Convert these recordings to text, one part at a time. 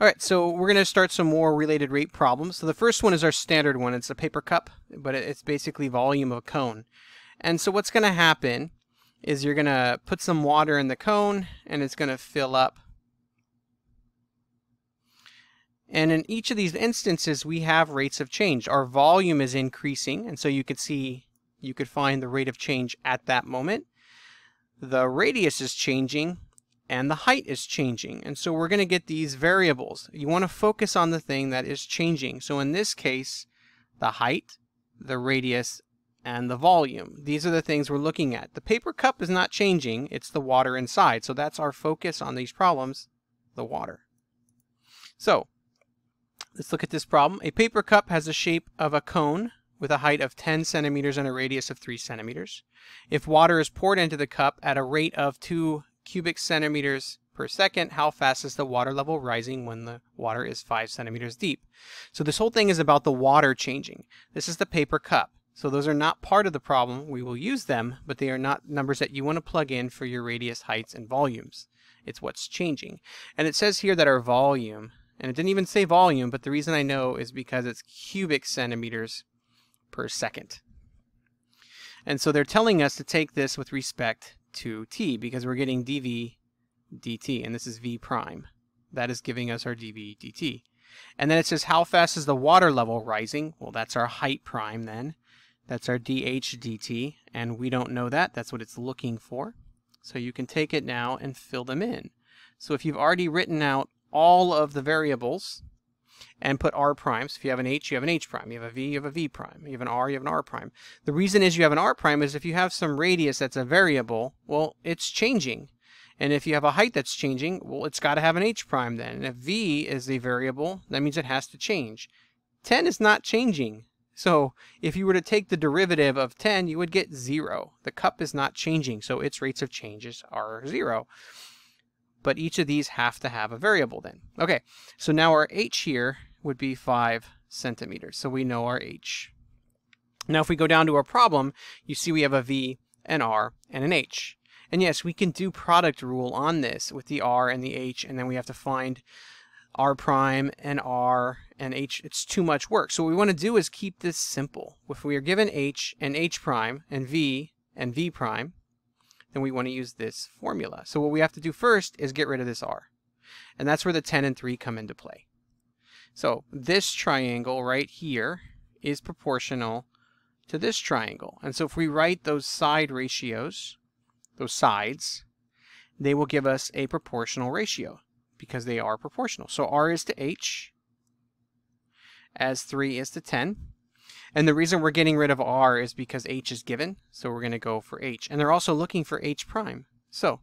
All right, so we're going to start some more related rate problems. So the first one is our standard one. It's a paper cup, but it's basically volume of a cone. And so what's going to happen is you're going to put some water in the cone and it's going to fill up. And in each of these instances, we have rates of change. Our volume is increasing, and so you could see, you could find the rate of change at that moment. The radius is changing, and the height is changing. And so we're going to get these variables. You want to focus on the thing that is changing. So in this case, the height, the radius, and the volume. These are the things we're looking at. The paper cup is not changing, it's the water inside. So that's our focus on these problems, the water. So let's look at this problem. A paper cup has the shape of a cone with a height of 10 centimeters and a radius of 3 centimeters. If water is poured into the cup at a rate of 2 cubic centimeters per second, how fast is the water level rising when the water is 5 centimeters deep? So this whole thing is about the water changing. This is the paper cup. So those are not part of the problem. We will use them, but they are not numbers that you want to plug in for your radius, heights, and volumes. It's what's changing. And it says here that our volume, and it didn't even say volume, but the reason I know is because it's cubic centimeters per second. And so they're telling us to take this with respect to t because we're getting dv dt, and this is v prime. That is giving us our dv dt. And then it says how fast is the water level rising? Well, that's our height prime then. That's our dh dt, and we don't know that. That's what it's looking for. So you can take it now and fill them in. So if you've already written out all of the variables, and put r primes. If you have an h, you have an h prime. You have a v, you have a v prime. You have an r, you have an r prime. The reason is you have an r prime is if you have some radius that's a variable, well, it's changing. And if you have a height that's changing, well, it's got to have an h prime then. And if v is a variable, that means it has to change. 10 is not changing. So if you were to take the derivative of 10, you would get 0. The cup is not changing, so its rates of changes are 0 but each of these have to have a variable then. Okay, so now our h here would be 5 centimeters, so we know our h. Now if we go down to our problem, you see we have a v, an r, and an h. And yes, we can do product rule on this with the r and the h, and then we have to find r prime and r and h. It's too much work. So what we want to do is keep this simple. If we are given h and h prime and v and v prime, then we want to use this formula. So what we have to do first is get rid of this r. And that's where the 10 and 3 come into play. So this triangle right here is proportional to this triangle. And so if we write those side ratios, those sides, they will give us a proportional ratio because they are proportional. So r is to h as 3 is to 10. And the reason we're getting rid of r is because h is given, so we're going to go for h. And they're also looking for h prime. So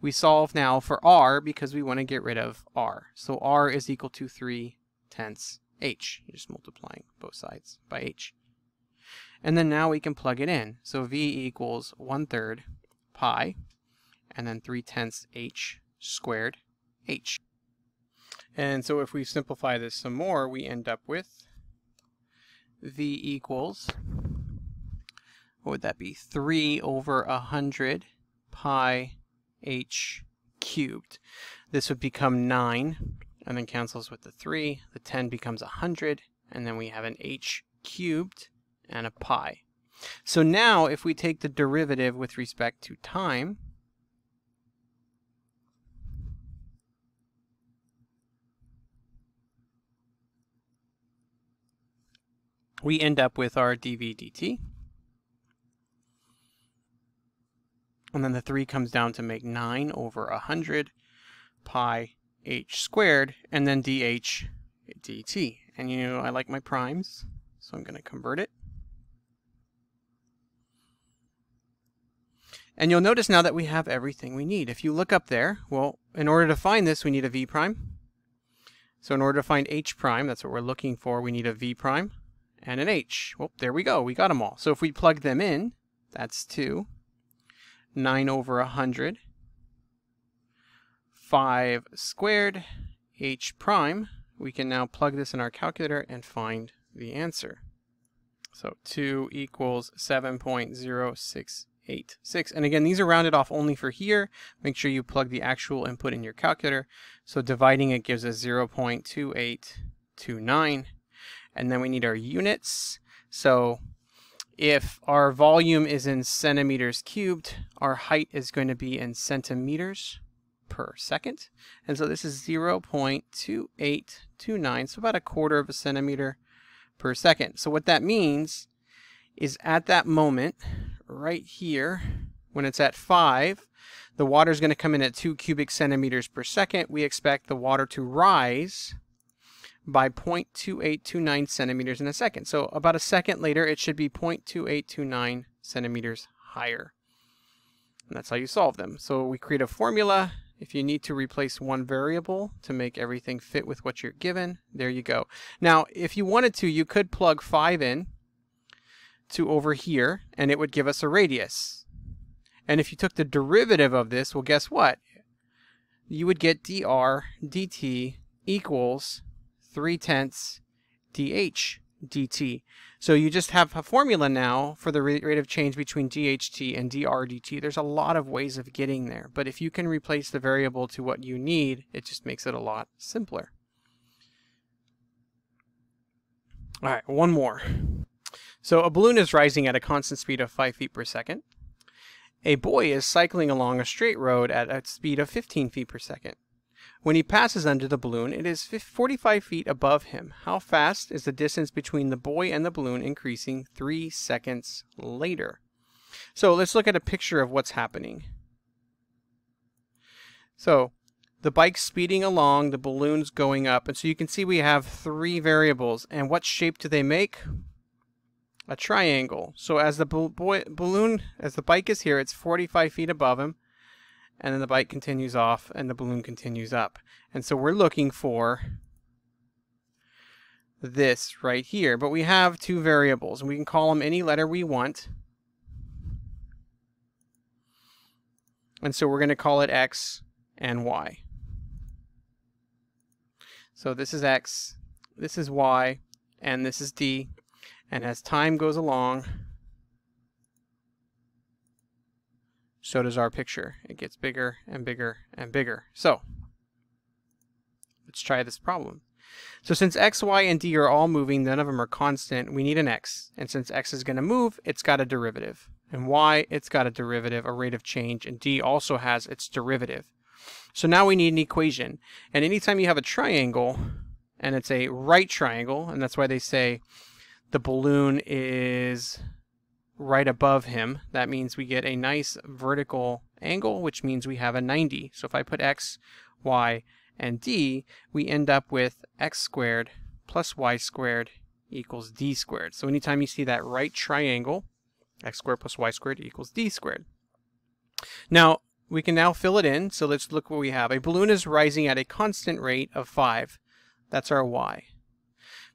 we solve now for r because we want to get rid of r. So r is equal to 3 tenths h. You're just multiplying both sides by h. And then now we can plug it in. So v equals 1 third pi, and then 3 tenths h squared h. And so if we simplify this some more, we end up with v equals, what would that be? 3 over 100 pi h cubed. This would become 9, and then cancels with the 3. The 10 becomes 100, and then we have an h cubed and a pi. So now if we take the derivative with respect to time, we end up with our dv dt. And then the 3 comes down to make 9 over 100 pi h squared, and then dh dt. And you know, I like my primes, so I'm going to convert it. And you'll notice now that we have everything we need. If you look up there, well, in order to find this, we need a v prime. So in order to find h prime, that's what we're looking for, we need a v prime and an h. Well, there we go. We got them all. So if we plug them in, that's 2. 9 over 100. 5 squared h prime. We can now plug this in our calculator and find the answer. So 2 equals 7.0686. And again, these are rounded off only for here. Make sure you plug the actual input in your calculator. So dividing it gives us 0.2829. And then we need our units. So if our volume is in centimeters cubed, our height is going to be in centimeters per second. And so this is 0.2829, so about a quarter of a centimeter per second. So what that means is at that moment, right here, when it's at 5, the water is going to come in at 2 cubic centimeters per second. We expect the water to rise by 0.2829 centimeters in a second. So about a second later, it should be 0.2829 centimeters higher. And that's how you solve them. So we create a formula. If you need to replace one variable to make everything fit with what you're given, there you go. Now, if you wanted to, you could plug 5 in to over here, and it would give us a radius. And if you took the derivative of this, well, guess what? You would get dr dt equals 3 tenths dh dt. So you just have a formula now for the rate of change between dht and dr dt. There's a lot of ways of getting there, but if you can replace the variable to what you need, it just makes it a lot simpler. All right, one more. So a balloon is rising at a constant speed of 5 feet per second. A boy is cycling along a straight road at a speed of 15 feet per second. When he passes under the balloon, it is 45 feet above him. How fast is the distance between the boy and the balloon increasing 3 seconds later? So let's look at a picture of what's happening. So the bike's speeding along, the balloon's going up, and so you can see we have three variables. And what shape do they make? a triangle. So as the boy, balloon, as the bike is here, it's 45 feet above him, and then the bike continues off, and the balloon continues up. And so we're looking for this right here. But we have two variables, and we can call them any letter we want. And so we're going to call it x and y. So this is x, this is y, and this is d, and as time goes along, so does our picture. It gets bigger and bigger and bigger. So, let's try this problem. So since x, y, and d are all moving, none of them are constant, we need an x. And since x is going to move, it's got a derivative. And y, it's got a derivative, a rate of change, and d also has its derivative. So now we need an equation. And anytime you have a triangle, and it's a right triangle, and that's why they say the balloon is right above him. That means we get a nice vertical angle, which means we have a 90. So if I put x, y, and d, we end up with x squared plus y squared equals d squared. So anytime you see that right triangle, x squared plus y squared equals d squared. Now, we can now fill it in. So let's look what we have. A balloon is rising at a constant rate of 5. That's our y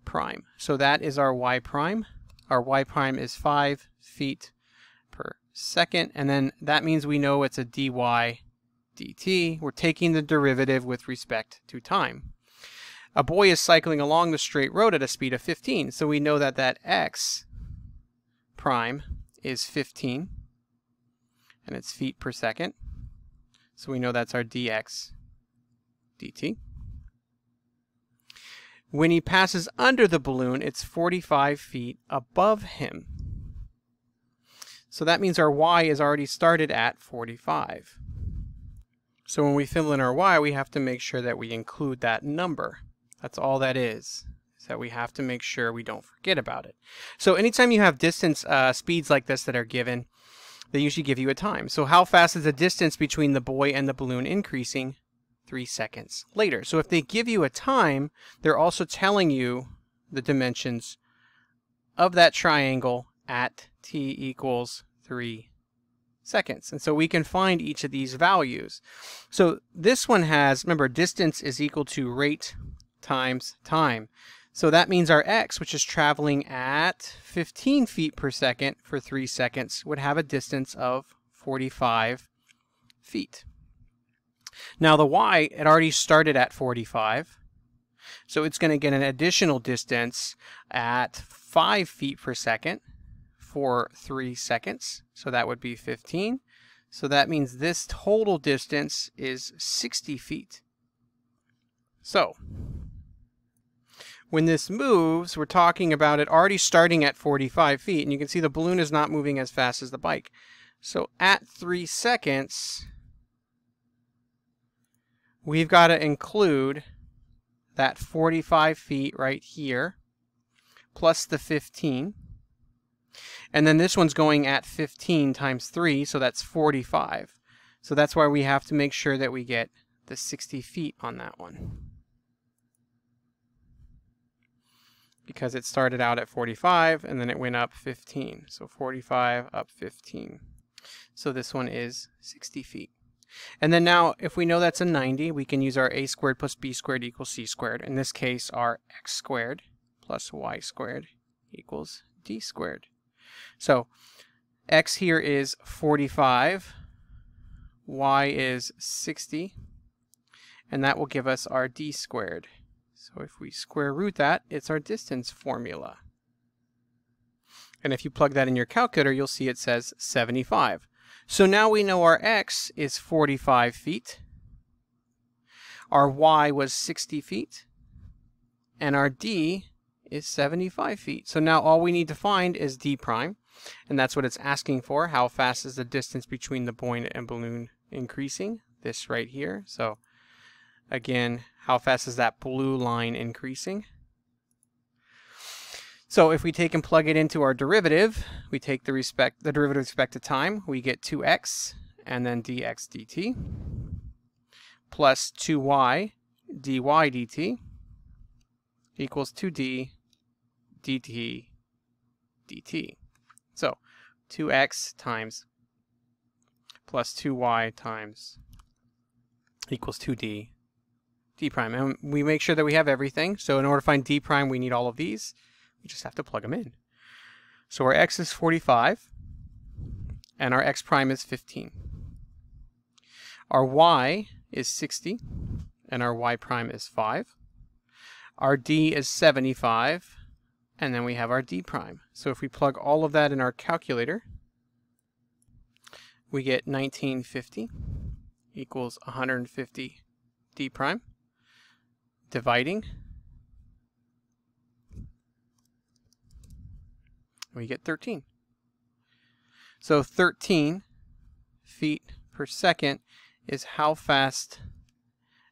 prime. So that is our y prime. Our y prime is 5 feet per second. And then that means we know it's a dy dt. We're taking the derivative with respect to time. A boy is cycling along the straight road at a speed of 15. So we know that that x prime is 15. And it's feet per second. So we know that's our dx dt. When he passes under the balloon, it's 45 feet above him. So that means our y is already started at 45. So when we fill in our y, we have to make sure that we include that number. That's all that is, is that we have to make sure we don't forget about it. So anytime you have distance uh, speeds like this that are given, they usually give you a time. So how fast is the distance between the boy and the balloon increasing? Three seconds later. So if they give you a time, they're also telling you the dimensions of that triangle at t equals three seconds. And so we can find each of these values. So this one has, remember, distance is equal to rate times time. So that means our x, which is traveling at 15 feet per second for 3 seconds, would have a distance of 45 feet. Now the y, it already started at 45. So it's going to get an additional distance at 5 feet per second for 3 seconds. So that would be 15. So that means this total distance is 60 feet. So when this moves, we're talking about it already starting at 45 feet, and you can see the balloon is not moving as fast as the bike. So at 3 seconds, we've got to include that 45 feet right here, plus the 15. And then this one's going at 15 times 3, so that's 45. So that's why we have to make sure that we get the 60 feet on that one. Because it started out at 45 and then it went up 15. So 45 up 15. So this one is 60 feet. And then now, if we know that's a 90, we can use our a squared plus b squared equals c squared. In this case, our x squared plus y squared equals d squared. So x here is 45, y is 60, and that will give us our d squared. So if we square root that, it's our distance formula. And if you plug that in your calculator, you'll see it says 75. So now we know our x is 45 feet, our y was 60 feet, and our d is 75 feet. So now all we need to find is d prime, and that's what it's asking for. How fast is the distance between the buoyant and balloon increasing? This right here. So again, how fast is that blue line increasing? So if we take and plug it into our derivative, we take the respect the derivative respect to time, we get 2x and then dx dt plus 2y dy dt equals 2d dt dt. So 2x times plus 2y times equals 2d d prime. And we make sure that we have everything. So in order to find d prime, we need all of these. We just have to plug them in. So our x is 45, and our x prime is 15. Our y is 60, and our y prime is 5. Our d is 75, and then we have our d prime. So if we plug all of that in our calculator, we get 1950 equals 150 d prime, dividing we get 13. So 13 feet per second is how fast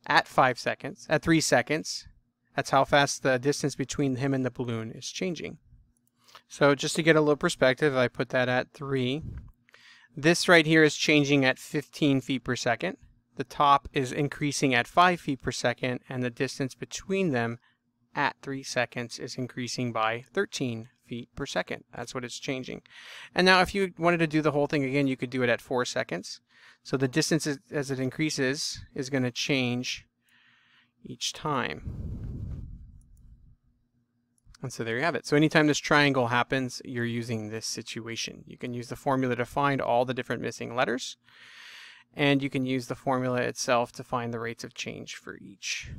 at 5 seconds, at 3 seconds, that's how fast the distance between him and the balloon is changing. So just to get a little perspective, I put that at 3. This right here is changing at 15 feet per second. The top is increasing at 5 feet per second, and the distance between them at 3 seconds is increasing by 13 feet per second. That's what it's changing. And now if you wanted to do the whole thing again, you could do it at 4 seconds. So the distance as it increases is going to change each time. And so there you have it. So anytime this triangle happens, you're using this situation. You can use the formula to find all the different missing letters. And you can use the formula itself to find the rates of change for each.